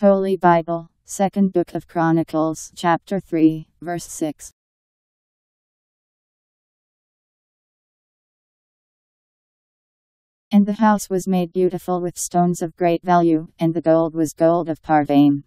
Holy Bible, Second Book of Chronicles, chapter 3, verse 6. And the house was made beautiful with stones of great value, and the gold was gold of Parvaim.